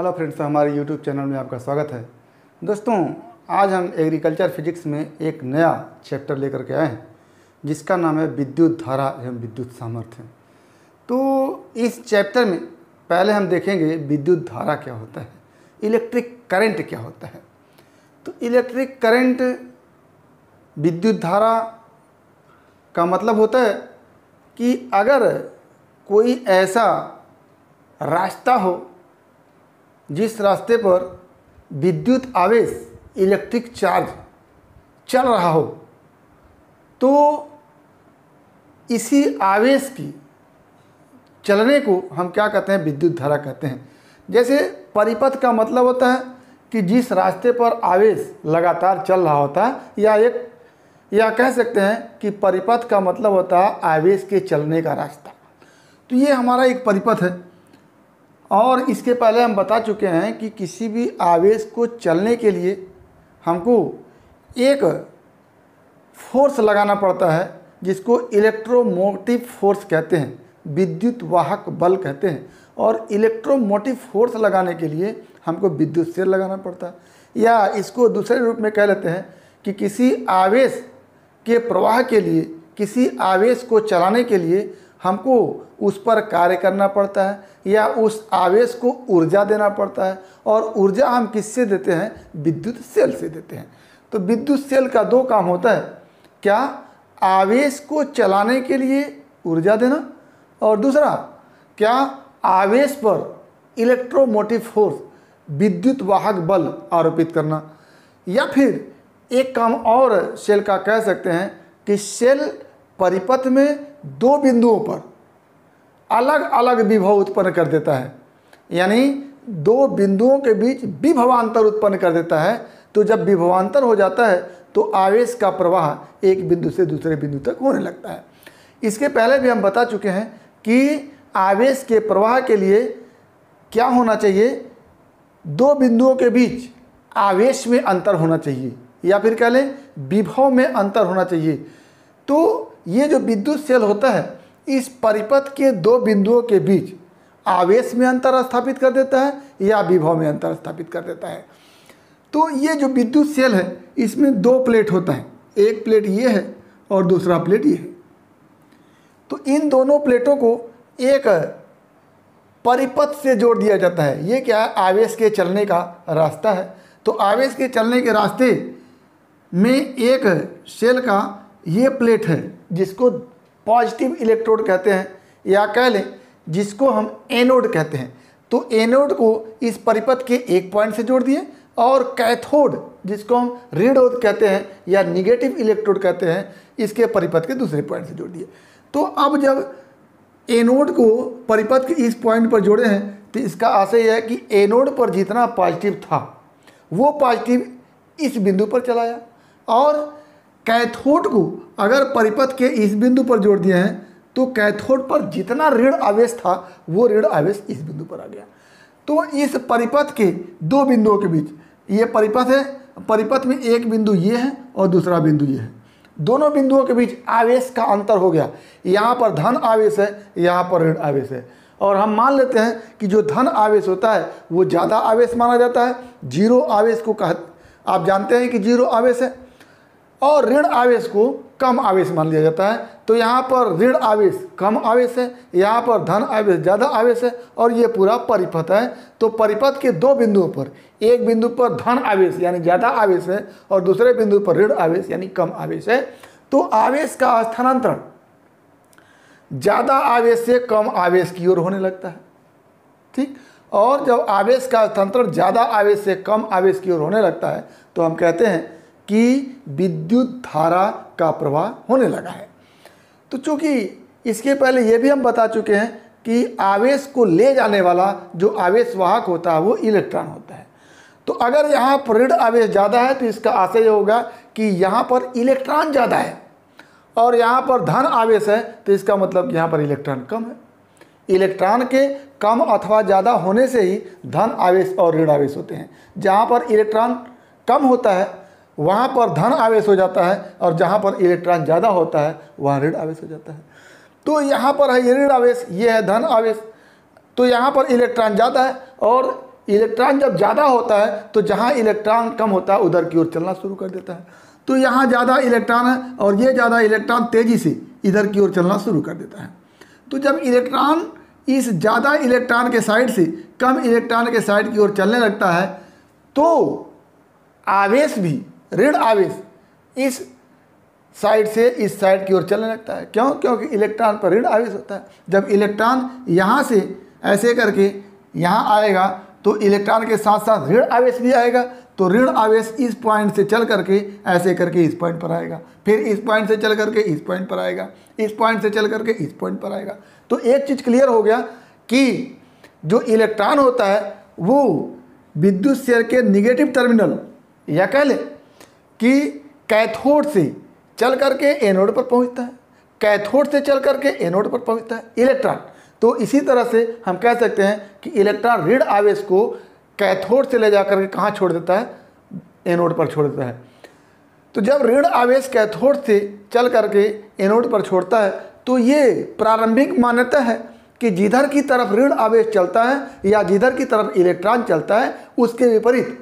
Hello friends हमारे YouTube channel में आपका स्वागत है। दोस्तों, आज हम एग्रीकल्चर फिजिक्स में एक नया चैप्टर लेकर के आए हैं, जिसका नाम है विद्युत धारा एवं विद्युत सामर्थ्य। तो इस चैप्टर में पहले हम देखेंगे विद्युत धारा क्या होता है इलेक्ट्रिक करंट क्या होता है। तो इलेक्ट्रिक करंट विद्युत धारा का मतलब होता है कि अगर कोई ऐसा रास्ता हो जिस रास्ते पर विद्युत आवेश, इलेक्ट्रिक चार्ज चल रहा हो तो इसी आवेश की चलने को हम क्या कहते हैं? विद्युत धारा कहते हैं। जैसे परिपथ का मतलब होता है कि जिस रास्ते पर आवेश लगातार चल रहा होता है, या एक, या कह सकते हैं कि परिपथ का मतलब होता है आवेश के चलने का रास्ता। तो ये हमारा एक परिपथ है। और इसके पहले हम बता चुके हैं कि किसी भी आवेश को चलने के लिए हमको एक फोर्स लगाना पड़ता है, जिसको इलेक्ट्रोमोटिव फोर्स कहते हैं, विद्युत वाहक बल कहते हैं। और इलेक्ट्रोमोटिव फोर्स लगाने के लिए हमको विद्युत सेल लगाना पड़ता है। या इसको दूसरे रूप में कह लेते हैं कि किसी आवेश के प्रवाह के लिए, किसी आवेश को चलाने के लिए हमको उस पर कार्य करना पड़ता है या उस आवेश को ऊर्जा देना पड़ता है और ऊर्जा हम किससे देते हैं? विद्युत सेल से देते हैं। तो विद्युत सेल का दो काम होता है। क्या आवेश को चलाने के लिए ऊर्जा देना? और दूसरा, क्या आवेश पर इलेक्ट्रोमोटिव फोर्स विद्युत वाहक बल आरोपित करना? या फिर एक काम और सेल का कह सकते हैं कि सेल परिपथ में दो बिंदुओं पर अलग अलग विभव उत्पन्न कर देता है। यानी दो बिंदुओं के बीच विभवांतर उत्पन्न कर देता है। तो जब विभवांतर हो जाता है तो आवेश का प्रवाह एक बिंदु से दूसरे बिंदु तक होने लगता है। इसके पहले भी हम बता चुके हैं कि आवेश के प्रवाह के लिए क्या होना चाहिए? दो बिंदुओं के बीच आवेश में अंतर होना चाहिए, या फिर कह लें, विभव में अंतर होना चाहिए। तो ये जो विद्युत सेल होता है, इस परिपथ के दो बिंदुओं के बीच आवेश में अंतर स्थापित कर देता है या विभव में अंतर स्थापित कर देता है। तो ये जो विद्युत सेल है, इसमें दो प्लेट होता है। एक प्लेट ये है और दूसरा प्लेट ये है। तो इन दोनों प्लेटों को एक परिपथ से जोड़ दिया जाता है। ये क्या है? आवेश के चलने का रास्ता है। तो आवेश के चलने के रास्ते में एक सेल का ये प्लेट है, जिसको पॉजिटिव इलेक्ट्रोड कहते हैं, या कह लें, जिसको हम एनोड कहते हैं। तो एनोड को इस परिपथ के एक पॉइंट से जोड़ दिए, और कैथोड, जिसको हम ऋणोद कहते हैं, या निगेटिव इलेक्ट्रोड कहते हैं, इसके परिपथ के दूसरे पॉइंट से जोड़ दिए। तो अब जब एनोड को परिपथ के इस पॉइंट पर जोड़े हैं तो इसका आशय यह है कि एनोड पर जितना पॉजिटिव था, वो पॉजिटिव इस बिंदु पर चलाया और कैथोड को अगर परिपथ के इस बिंदु पर जोड़ दिए हैं तो कैथोड पर जितना ऋण आवेश था, वो ऋण आवेश इस बिंदु पर आ गया। तो इस परिपथ के दो बिंदुओं के बीच, ये परिपथ है, परिपथ में एक बिंदु ये है और दूसरा बिंदु ये है। दोनों बिंदुओं के बीच आवेश का अंतर हो गया। यहाँ पर धन आवेश है, यहाँ पर ऋण आवेश है। और हम मान लेते हैं कि जो धन आवेश होता है, वो ज़्यादा आवेश माना जाता है। ज़ीरो आवेश को कह, आप जानते हैं कि ज़ीरो आवेश है? और ऋण आवेश को कम आवेश मान लिया जाता है। तो यहाँ पर ऋण आवेश कम आवेश है, यहाँ पर धन आवेश ज़्यादा आवेश है और ये पूरा परिपथ है। तो परिपथ के दो बिंदुओं पर, एक बिंदु पर धन आवेश यानी ज़्यादा आवेश है और दूसरे बिंदु पर ऋण आवेश यानी कम आवेश है। तो आवेश का स्थानांतरण, ज़्यादा आवेश से कम आवेश की ओर होने लगता है, ठीक? और जब आवेश का स्थानांतरण ज़्यादा आवेश से कम आवेश की ओर होने लगता है तो हम कहते हैं कि विद्युत धारा का प्रवाह होने लगा है। तो चूँकि इसके पहले ये भी हम बता चुके हैं कि आवेश को ले जाने वाला जो आवेश वाहक होता है, वो इलेक्ट्रॉन होता है। तो अगर यहाँ पर ऋण आवेश ज़्यादा है तो इसका आशय होगा कि यहाँ पर इलेक्ट्रॉन ज़्यादा है और यहाँ पर धन आवेश है तो इसका मतलब यहाँ पर इलेक्ट्रॉन कम है। इलेक्ट्रॉन के कम अथवा ज़्यादा होने से ही धन आवेश और ऋण आवेश होते हैं। जहाँ पर इलेक्ट्रॉन कम होता है वहाँ पर धन आवेश हो जाता है और जहाँ पर इलेक्ट्रॉन ज़्यादा होता है, वहाँ ऋण आवेश हो जाता है। तो यहाँ पर है, ये ऋण आवेश, ये है धन आवेश। तो यहाँ पर इलेक्ट्रॉन ज़्यादा है और इलेक्ट्रॉन जब ज़्यादा होता है तो जहाँ इलेक्ट्रॉन कम होता है, उधर की ओर चलना शुरू कर देता है। तो यहाँ ज़्यादा इलेक्ट्रॉन है और ये ज़्यादा इलेक्ट्रॉन तेज़ी से इधर की ओर चलना शुरू कर देता है। तो जब इलेक्ट्रॉन इस ज़्यादा इलेक्ट्रॉन के साइड से कम इलेक्ट्रॉन के साइड की ओर चलने लगता है तो आवेश भी ऋण आवेश। इस साइड से इस साइड की ओर चलने लगता है। क्यों? क्योंकि इलेक्ट्रॉन पर ऋण आवेश होता है। जब इलेक्ट्रॉन यहाँ से ऐसे करके यहाँ आएगा तो इलेक्ट्रॉन के साथ साथ ऋण आवेश भी आएगा। तो ऋण आवेश इस पॉइंट से चल करके ऐसे करके इस पॉइंट पर आएगा। फिर इस पॉइंट से चल करके इस पॉइंट पर आएगा। इस पॉइंट से चल करके इस पॉइंट पर आएगा। तो एक चीज़ क्लियर हो गया कि जो इलेक्ट्रॉन होता है, वो विद्युत शेयर के निगेटिव टर्मिनल या कह ले कि कैथोड से चल करके एनोड पर पहुँचता है। कैथोड से चल करके एनोड पर पहुँचता है। इलेक्ट्रॉन। तो इसी तरह से हम कह सकते हैं कि इलेक्ट्रॉन ऋण आवेश को कैथोड से ले जाकर के कहाँ छोड़ देता है? एनोड पर छोड़ देता है। तो जब ऋण आवेश कैथोड से चल करके एनोड पर छोड़ता है तो ये प्रारंभिक मान्यता है कि जिधर की तरफ़ ऋण आवेश चलता है या जिधर की तरफ़ इलेक्ट्रॉन चलता है, उसके विपरीत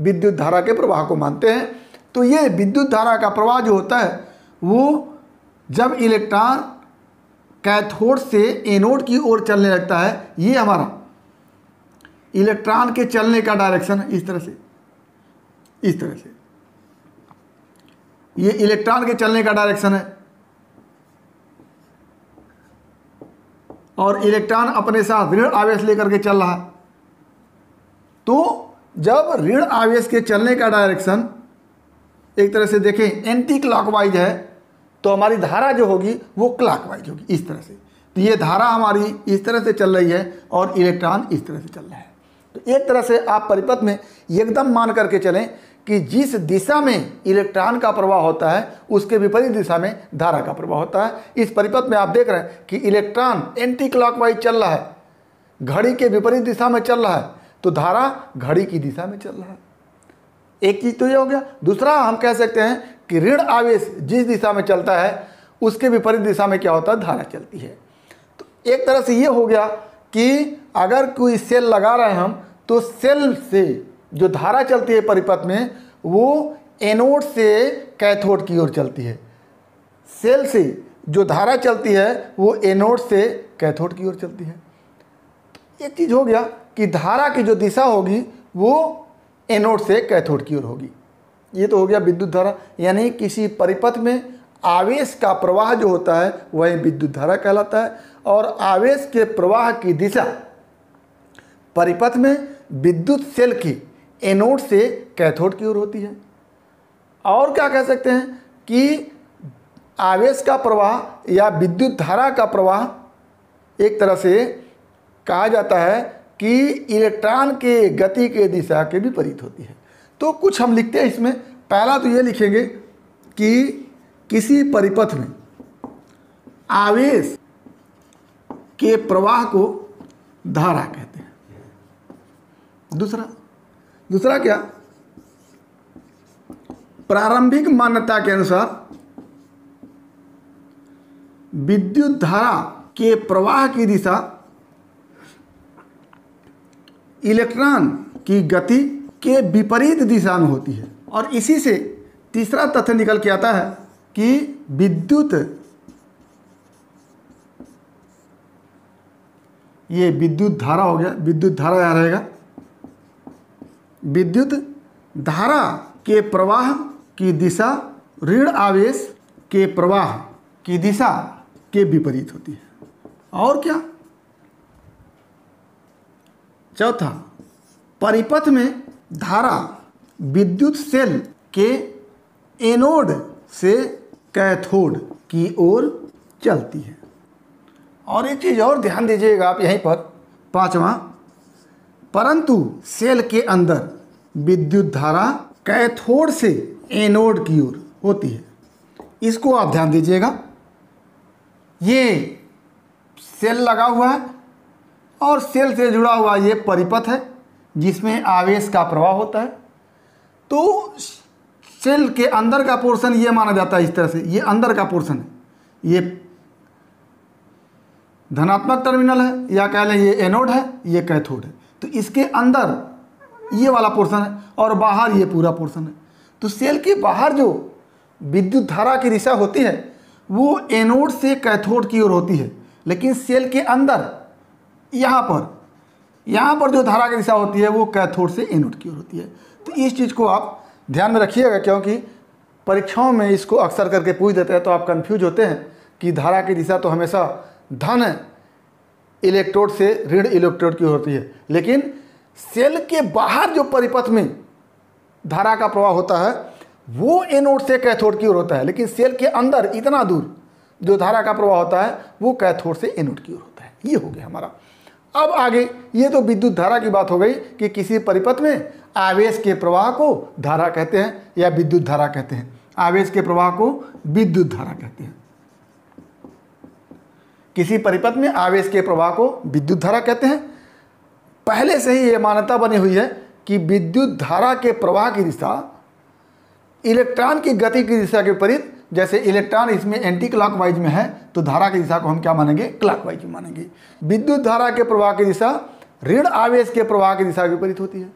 विद्युत धारा के प्रवाह को मानते हैं। तो ये विद्युत धारा का प्रवाह जो होता है, वो जब इलेक्ट्रॉन कैथोड से एनोड की ओर चलने लगता है, ये हमारा इलेक्ट्रॉन के चलने का डायरेक्शन है इस तरह से, इस तरह से। ये इलेक्ट्रॉन के चलने का डायरेक्शन है। और इलेक्ट्रॉन अपने साथ ऋण आवेश लेकर के चल रहा तो जब ऋण आवेश के चलने का डायरेक्शन एक तरह से देखें एंटी क्लॉकवाइज है तो हमारी धारा जो होगी, वो क्लॉकवाइज होगी, इस तरह से। तो ये धारा हमारी इस तरह से चल रही है और इलेक्ट्रॉन इस तरह से चल रहा है। तो एक तरह से आप परिपथ में एकदम मान करके चलें कि जिस दिशा में इलेक्ट्रॉन का प्रवाह होता है, उसके विपरीत दिशा में धारा का प्रवाह होता है। इस परिपथ में आप देख रहे हैं कि इलेक्ट्रॉन एंटी क्लॉकवाइज चल रहा है, घड़ी के विपरीत दिशा में चल रहा है तो धारा घड़ी की दिशा में चल रहा है। एक चीज़ तो ये हो गया। दूसरा, हम कह सकते हैं कि ऋण आवेश जिस दिशा में चलता है, उसके विपरीत दिशा में क्या होता है? धारा चलती है। तो एक तरह से ये हो गया कि अगर कोई सेल लगा रहे हैं हम तो सेल से जो धारा चलती है परिपथ में, वो एनोड से कैथोड की ओर चलती है। सेल से जो धारा चलती है, वो एनोड से कैथोड की ओर चलती है। एक चीज़ हो गया कि धारा की जो दिशा होगी, वो एनोड से कैथोड की ओर होगी। ये तो हो गया विद्युत धारा। यानी किसी परिपथ में आवेश का प्रवाह जो होता है, वह विद्युत धारा कहलाता है और आवेश के प्रवाह की दिशा परिपथ में विद्युत सेल की एनोड से कैथोड की ओर होती है। और क्या कह सकते हैं कि आवेश का प्रवाह या विद्युत धारा का प्रवाह एक तरह से कहा जाता है कि इलेक्ट्रॉन के गति के दिशा के विपरीत होती है। तो कुछ हम लिखते हैं इसमें। पहला तो ये लिखेंगे कि किसी परिपथ में आवेश के प्रवाह को धारा कहते हैं। दूसरा दूसरा क्या? प्रारंभिक मान्यता के अनुसार विद्युत धारा के प्रवाह की दिशा इलेक्ट्रॉन की गति के विपरीत दिशा में होती है। और इसी से तीसरा तथ्य निकल के आता है कि विद्युत ये विद्युत धारा हो गया, विद्युत धारा यहाँ रहेगा। विद्युत धारा के प्रवाह की दिशा, ऋण आवेश के प्रवाह की दिशा के विपरीत होती है। और क्या? चौथा, परिपथ में धारा विद्युत सेल के एनोड से कैथोड की ओर चलती है। और एक चीज़ और ध्यान दीजिएगा, आप यहीं पर, पांचवा, परंतु सेल के अंदर विद्युत धारा कैथोड से एनोड की ओर होती है। इसको आप ध्यान दीजिएगा। ये सेल लगा हुआ है और सेल से जुड़ा हुआ ये परिपथ है, जिसमें आवेश का प्रवाह होता है। तो सेल के अंदर का पोर्शन ये माना जाता है इस तरह से, ये अंदर का पोर्शन है। ये धनात्मक टर्मिनल है, या कह लें ये एनोड है, ये कैथोड है। तो इसके अंदर ये वाला पोर्शन है और बाहर ये पूरा पोर्शन है। तो सेल के बाहर जो विद्युत धारा की दिशा होती है, वो एनोड से कैथोड की ओर होती है। लेकिन सेल के अंदर यहाँ पर यहाँ पर जो धारा की दिशा होती है, वो कैथोड से एनोड की ओर होती है। तो इस चीज़ को आप ध्यान में रखिएगा, क्योंकि परीक्षाओं में इसको अक्सर करके पूछ देते हैं तो आप कन्फ्यूज़ होते हैं कि धारा की दिशा तो हमेशा धन इलेक्ट्रोड से ऋण इलेक्ट्रोड की होती है। लेकिन सेल के बाहर जो परिपथ में धारा का प्रवाह होता है, वो एनोड से कैथोड की ओर होता है। लेकिन सेल के अंदर इतना दूर जो धारा का प्रवाह होता है, वो कैथोड से एनोड की ओर होता है। ये हो गया हमारा अब आगे, ये तो विद्युत धारा की बात हो गई कि किसी परिपथ में आवेश के प्रवाह को धारा कहते हैं या विद्युत धारा कहते हैं। आवेश के प्रवाह को विद्युत धारा कहते हैं। किसी परिपथ में आवेश के प्रवाह को विद्युत धारा कहते हैं। पहले से ही ये मान्यता बनी हुई है कि विद्युत धारा के प्रवाह की दिशा इलेक्ट्रॉन की गति की दिशा के विपरीत जैसे इलेक्ट्रॉन इसमें एंटी क्लॉकवाइज में है तो धारा की दिशा को हम क्या मानेंगे? क्लॉकवाइज में मानेंगे। विद्युत धारा के प्रवाह की दिशा ऋण आवेश के प्रवाह की दिशा विपरीत होती है।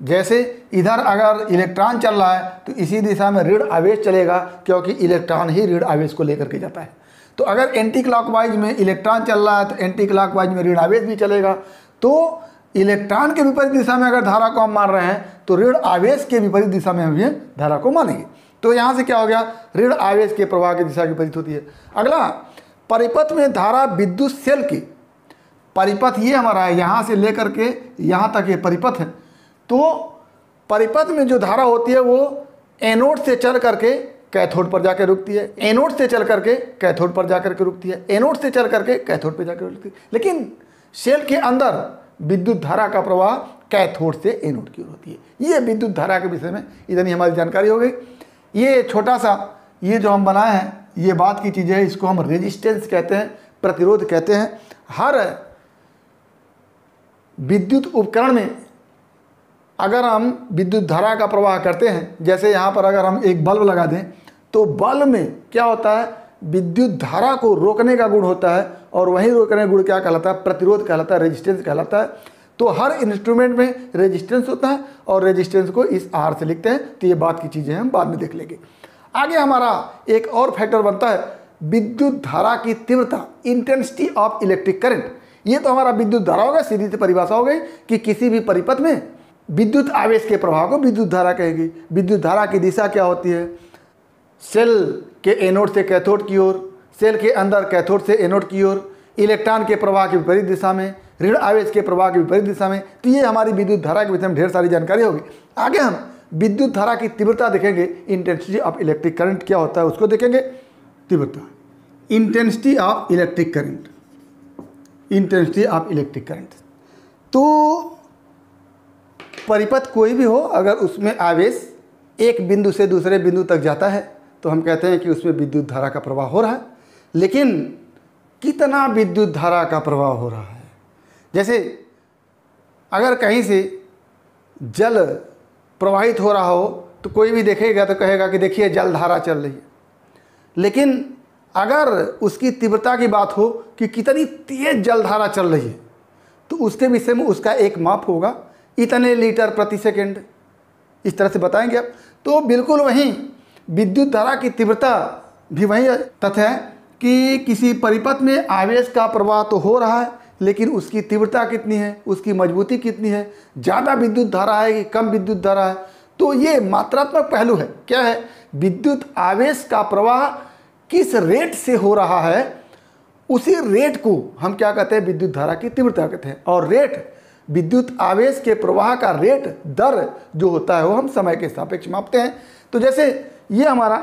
जैसे इधर अगर इलेक्ट्रॉन चल रहा है तो इसी दिशा में ऋण आवेश चलेगा, क्योंकि इलेक्ट्रॉन ही ऋण आवेश को लेकर के जाता है। तो अगर एंटी क्लॉकवाइज में इलेक्ट्रॉन चल रहा है तो एंटी क्लॉकवाइज में ऋण आवेश भी चलेगा। तो इलेक्ट्रॉन के विपरीत दिशा में अगर धारा को हम मान रहे हैं तो ऋण आवेश के विपरीत दिशा में हम ये धारा को मानेंगे। तो यहाँ से क्या हो गया? ऋण आवेश के प्रवाह की दिशा के विपरीत होती है। अगला, परिपथ में धारा विद्युत सेल की परिपथ ये हमारा है, यहाँ से लेकर के यहाँ तक ये परिपथ है। तो परिपथ में जो धारा होती है वो एनोड से चल करके कैथोड पर जाकर रुकती है। एनोड से चल करके कैथोड पर जाकर के रुकती है। एनोड से चल करके कैथोड पर जाकर रुकती है। लेकिन सेल के अंदर विद्युत धारा का प्रवाह कैथोड से एनोड की ओर होती है। ये विद्युत धारा के विषय में इतनी हमारी जानकारी हो गई। ये छोटा सा, ये जो हम बनाए हैं, ये बात की चीज़ है, इसको हम रेजिस्टेंस कहते हैं, प्रतिरोध कहते हैं। हर विद्युत उपकरण में अगर हम विद्युत धारा का प्रवाह करते हैं, जैसे यहाँ पर अगर हम एक बल्ब लगा दें तो बल्ब में क्या होता है? विद्युत धारा को रोकने का गुण होता है, और वही रोकने का गुण क्या कहलाता है? प्रतिरोध कहलाता है रेजिस्टेंस कहलाता है। तो हर इंस्ट्रूमेंट में रेजिस्टेंस होता है और रेजिस्टेंस को इस आर से लिखते हैं। तो ये बात की चीज़ें हम बाद में देख लेंगे। आगे हमारा एक और फैक्टर बनता है, विद्युत धारा की तीव्रता इंटेंसिटी ऑफ़ इलेक्ट्रिक करंट ये तो हमारा विद्युत धारा होगा सीधी से परिभाषा हो गई कि किसी भी परिपथ में विद्युत आवेश के प्रभाव को विद्युत धारा कहेगी। विद्युत धारा की दिशा क्या होती है? सेल के एनोड से कैथोड की ओर, सेल के अंदर कैथोड से एनोड की ओर इलेक्ट्रॉन के प्रवाह के विपरीत दिशा में, ऋण आवेश के प्रवाह की विपरीत दिशा में तो ये हमारी विद्युत धारा के विषय में ढेर सारी जानकारी होगी। आगे हम विद्युत धारा की तीव्रता देखेंगे। इंटेंसिटी ऑफ़ इलेक्ट्रिक करंट क्या होता है उसको देखेंगे। तीव्रता। Intensity of electric current intensity of electric current तो परिपथ कोई भी हो, अगर उसमें आवेश एक बिंदु से दूसरे बिंदु तक जाता है तो हम कहते हैं कि उसमें विद्युत धारा का प्रवाह हो रहा है। लेकिन कितना विद्युत धारा का प्रवाह हो रहा है? जैसे, अगर कहीं से जल प्रवाहित हो रहा हो तो कोई भी देखेगा तो कहेगा कि देखिए, जल धारा चल रही है। लेकिन अगर उसकी तीव्रता की बात हो कि कितनी तेज जलधारा चल रही है तो उसके विषय में उसका एक माप होगा, इतने लीटर प्रति सेकेंड। इस तरह से बताएँगे आप। तो बिल्कुल वहीं विद्युत धारा की तीव्रता भी वही तथ्य है कि किसी परिपथ में आवेश का प्रवाह तो हो रहा है, लेकिन उसकी तीव्रता कितनी है, उसकी मजबूती कितनी है? ज़्यादा विद्युत धारा है कि कम विद्युत धारा है? तो ये मात्रात्मक पहलू है। क्या है? विद्युत आवेश का प्रवाह किस रेट से हो रहा है, उसी रेट को हम क्या कहते हैं? विद्युत धारा की तीव्रता कहते हैं। और रेट विद्युत आवेश के प्रवाह का रेट दर जो होता है, वो हम समय के सापेक्ष मापते हैं। तो जैसे ये हमारा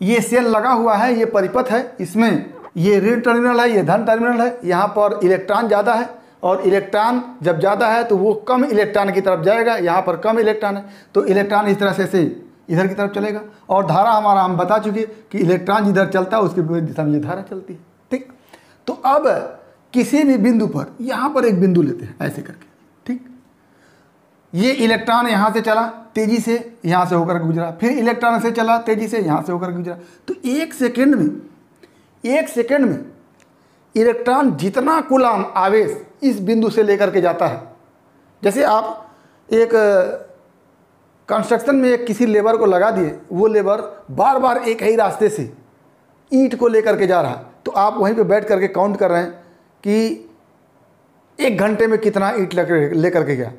ये सेल लगा हुआ है, ये परिपथ है, इसमें ये ऋण टर्मिनल है, ये धन टर्मिनल है, यहाँ पर इलेक्ट्रॉन ज़्यादा है और इलेक्ट्रॉन जब ज़्यादा है तो वो कम इलेक्ट्रॉन की तरफ़ जाएगा, यहाँ पर कम इलेक्ट्रॉन है तो इलेक्ट्रॉन इस तरह से से इधर की तरफ़ चलेगा और धारा हमारा हम बता चुके कि इलेक्ट्रॉन जिधर चलता है, उसके विपरीत दिशा में ये धारा चलती है, ठीक? तो अब किसी भी बिंदु पर, यहाँ पर एक बिंदु लेते हैं, ऐसे करके। ये इलेक्ट्रॉन यहाँ से चला, तेज़ी से यहाँ से होकर गुजरा, फिर इलेक्ट्रॉन से चला, तेज़ी से यहाँ से होकर गुजरा। तो एक सेकेंड में, एक सेकेंड में इलेक्ट्रॉन जितना कुलाम आवेश इस बिंदु से लेकर के जाता है, जैसे आप एक कंस्ट्रक्शन में एक किसी लेबर को लगा दिए, वो लेबर बार बार एक ही रास्ते से ईंट को लेकर के जा रहा तो आप वहीं पे बैठ करके काउंट कर रहे हैं कि एक घंटे में कितना ईंट लेकर के गया।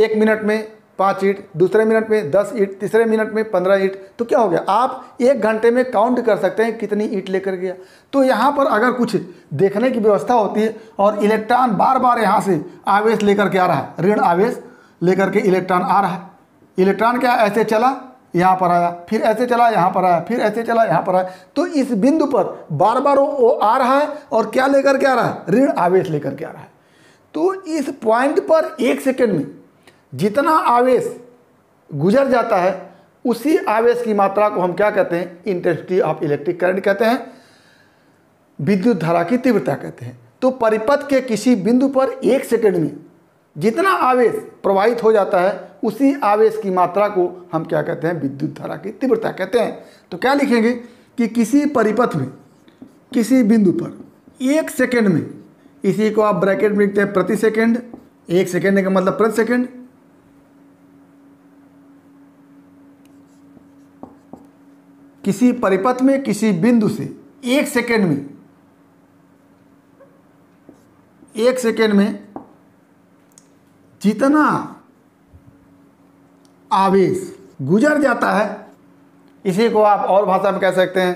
एक मिनट में पाँच ईट, दूसरे मिनट में दस ईट, तीसरे मिनट में पंद्रह ईट तो क्या हो गया? आप एक घंटे में काउंट कर सकते हैं कितनी ईट लेकर गया। तो यहाँ पर अगर कुछ देखने की व्यवस्था होती है और इलेक्ट्रॉन बार बार यहाँ से आवेश लेकर के आ रहा है, ऋण आवेश लेकर के इलेक्ट्रॉन आ रहा है। इलेक्ट्रॉन क्या ऐसे चला, यहाँ पर आया, फिर ऐसे चला, यहाँ पर आया, फिर ऐसे चला, यहाँ पर आया। तो इस बिंदु पर बार बार वो आ रहा है और क्या लेकर के आ रहा है? ऋण आवेश लेकर के आ रहा है। तो इस पॉइंट पर एक सेकेंड में जितना आवेश गुजर जाता है, उसी आवेश की मात्रा को हम क्या कहते हैं? इंटेंसिटी ऑफ़ इलेक्ट्रिक करंट कहते हैं। विद्युत धारा की तीव्रता कहते हैं। तो परिपथ के किसी बिंदु पर एक सेकंड में जितना आवेश प्रवाहित हो जाता है, उसी आवेश की मात्रा को हम क्या कहते हैं? विद्युत धारा की तीव्रता कहते हैं। तो क्या लिखेंगे कि किसी परिपथ में, किसी बिंदु पर एक सेकंड में, इसी को आप ब्रैकेट में लिखते हैं प्रति सेकंड एक सेकंड का मतलब प्रति सेकंड किसी परिपथ में, किसी बिंदु से, एक सेकेंड में, एक सेकेंड में जितना आवेश गुजर जाता है, इसी को आप और भाषा में कह सकते हैं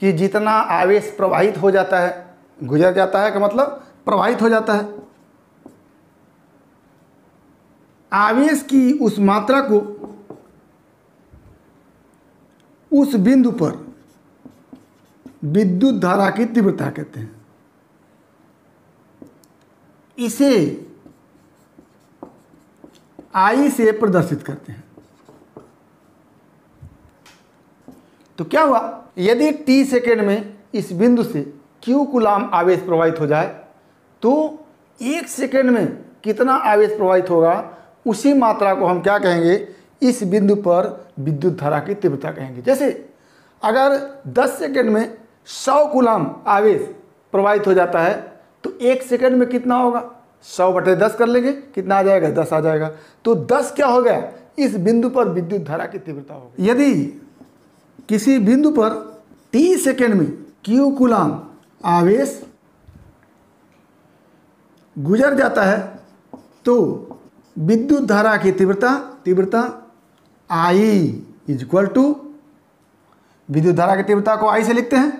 कि जितना आवेश प्रवाहित हो जाता है, गुजर जाता है का मतलब प्रवाहित हो जाता है। आवेश की उस मात्रा को उस बिंदु पर विद्युत धारा की तीव्रता कहते हैं। इसे आई से प्रदर्शित करते हैं। तो क्या हुआ? यदि टी सेकेंड में इस बिंदु से क्यू कुलाम आवेश प्रवाहित हो जाए तो एक सेकेंड में कितना आवेश प्रवाहित होगा? उसी मात्रा को हम क्या कहेंगे? इस बिंदु पर विद्युत धारा की तीव्रता कहेंगे। जैसे अगर 10 सेकेंड में 100 कुलाम आवेश प्रवाहित हो जाता है तो एक सेकेंड में कितना होगा? 100 बटे दस कर लेंगे, कितना आ जाएगा? 10 आ जाएगा। तो 10 क्या हो गया? इस बिंदु पर विद्युत धारा की तीव्रता होगी यदि किसी बिंदु पर टी सेकेंड में क्यू कुलाम आवेश गुजर जाता है तो विद्युत धारा की तीव्रता तीव्रता आई इज़ इक्वल टू विद्युत धारा की तीव्रता को आई से लिखते हैं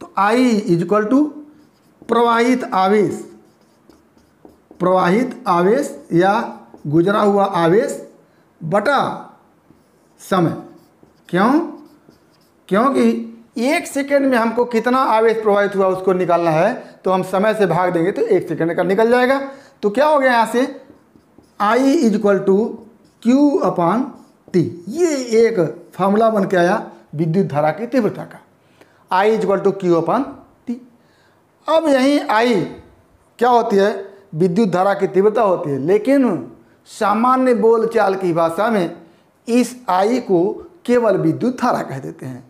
तो आई इज़ इक्वल टू प्रवाहित आवेश प्रवाहित आवेश या गुजरा हुआ आवेश बटा समय। क्यों? क्योंकि एक सेकेंड में हमको कितना आवेश प्रवाहित हुआ उसको निकालना है तो हम समय से भाग देंगे तो एक सेकेंड का निकल जाएगा। तो क्या हो गया यहाँ से? I is equal to Q upon T ये एक फार्मूला बन के आया विद्युत धारा की तीव्रता का। I is to Q upon T अब यहीं आई क्या होती है? विद्युत धारा की तीव्रता होती है। लेकिन सामान्य बोलचाल की भाषा में इस आई को केवल विद्युत धारा कह देते हैं।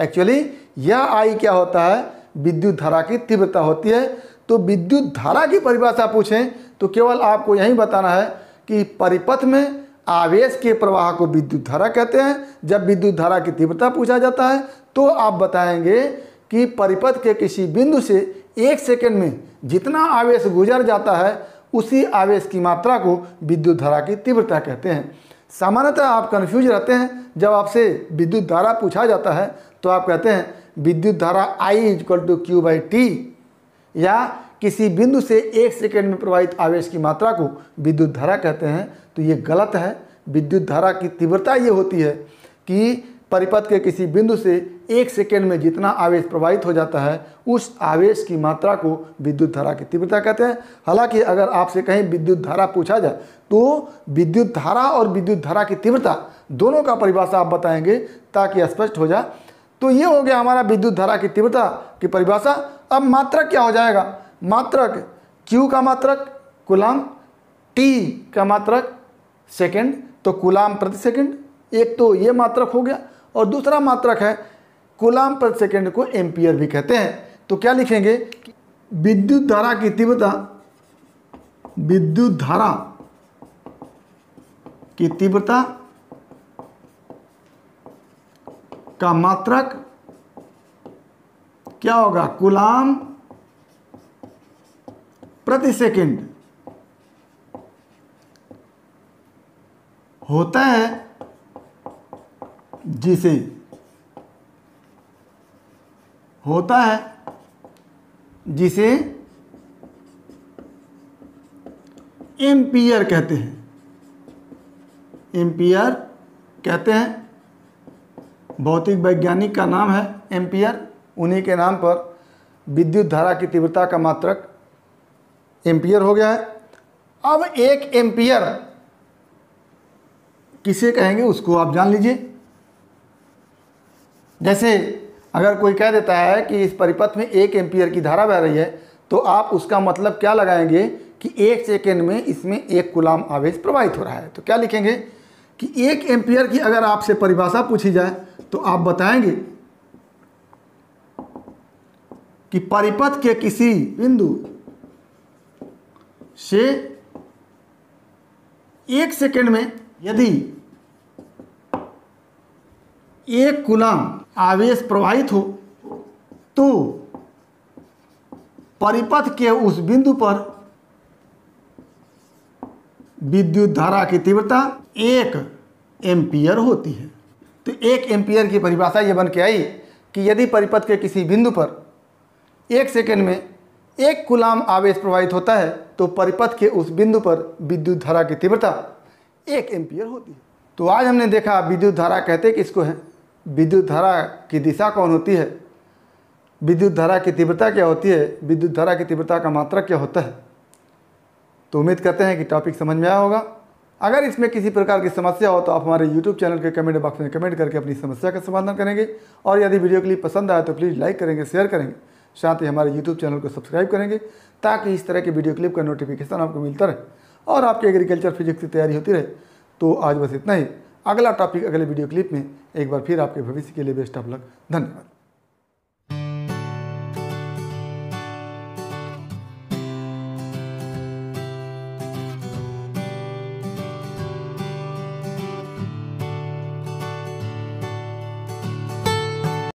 एक्चुअली यह आई क्या होता है? विद्युत धारा की तीव्रता होती है। तो विद्युत धारा की परिभाषा पूछें तो केवल आपको यही बताना है कि परिपथ में आवेश के प्रवाह को विद्युत धारा कहते हैं। जब विद्युत धारा की तीव्रता पूछा जाता है तो आप बताएँगे कि परिपथ के किसी बिंदु से एक सेकंड में जितना आवेश गुजर जाता है, उसी आवेश की मात्रा को विद्युत धारा की तीव्रता कहते हैं। सामान्यतः आप कन्फ्यूज़ रहते हैं। जब आपसे विद्युत धारा पूछा जाता है तो आप कहते हैं, विद्युत धारा I equal to Q by T या किसी बिंदु से एक सेकेंड में प्रवाहित आवेश की मात्रा को विद्युत धारा कहते हैं तो ये गलत है। विद्युत धारा की तीव्रता ये होती है कि परिपथ के किसी बिंदु से एक सेकेंड में जितना आवेश प्रवाहित हो जाता है, उस आवेश की मात्रा को विद्युत धारा की तीव्रता कहते हैं। हालाँकि अगर आपसे कहीं विद्युत धारा पूछा जाए तो विद्युत धारा और विद्युत धारा की तीव्रता दोनों का परिभाषा आप बताएँगे ताकि स्पष्ट हो जाए। तो ये हो गया हमारा विद्युत धारा की तीव्रता की परिभाषा। अब मात्रा क्या हो जाएगा? मात्रक, Q का मात्रक कुलाम T का मात्रक सेकंड तो कुलाम प्रति सेकंड एक तो ये मात्रक हो गया। और दूसरा मात्रक है कुलाम प्रति सेकंड को एम्पियर भी कहते हैं। तो क्या लिखेंगे? विद्युत धारा की तीव्रता, विद्युत धारा की तीव्रता का मात्रक क्या होगा? कुलाम प्रति सेकंड होता है जिसे होता है जिसे एम्पियर कहते हैं। एम्पियर कहते हैं। भौतिक वैज्ञानिक का नाम है एम्पियर। उन्हीं के नाम पर विद्युत धारा की तीव्रता का मात्रक एम्पियर हो गया है। अब एक एम्पियर किसे कहेंगे उसको आप जान लीजिए। जैसे अगर कोई कह देता है कि इस परिपथ में एक एम्पियर की धारा बह रही है तो आप उसका मतलब क्या लगाएँगे कि एक सेकेंड में इसमें एक गुलाम आवेश प्रवाहित हो रहा है। तो क्या लिखेंगे कि एक एम्पियर की अगर आपसे परिभाषा पूछी जाए तो आप बताएँगे कि परिपथ के किसी बिंदु से एक सेकेंड में यदि एक गुलाम आवेश प्रवाहित हो तो परिपथ के उस बिंदु पर विद्युत धारा की तीव्रता एक एम्पियर होती है। तो एक एम्पियर की परिभाषा ये बन के आई कि यदि परिपथ के किसी बिंदु पर एक सेकेंड में एक गुलाम आवेश प्रवाहित होता है तो परिपथ के उस बिंदु पर विद्युत धारा की तीव्रता एक एम्पियर होती है। तो आज हमने देखा विद्युत धारा कहते किसको है? विद्युत धारा की दिशा कौन होती है? विद्युत धारा की तीव्रता क्या होती है? विद्युत धारा की तीव्रता का मात्रा क्या होता है? तो उम्मीद करते हैं कि टॉपिक समझ में आया होगा। अगर इसमें किसी प्रकार की समस्या हो तो आप हमारे यूट्यूब चैनल के कमेंट बॉक्स में कमेंट करके अपनी समस्या का समाधान करेंगे। और यदि वीडियो के लिए पसंद आए तो प्लीज़ लाइक करेंगे, शेयर करेंगे। साथ ही हमारे यूट्यूब चैनल को सब्सक्राइब करेंगे ताकि इस तरह के वीडियो क्लिप का नोटिफिकेशन आपको मिलता रहे और आपके एग्रीकल्चर फिजिक्स की तैयारी होती रहे। तो आज बस इतना ही। अगला टॉपिक अगले वीडियो क्लिप में एक बार फिर आपके भविष्य के लिए बेस्ट ऑफ़ लक धन्यवाद।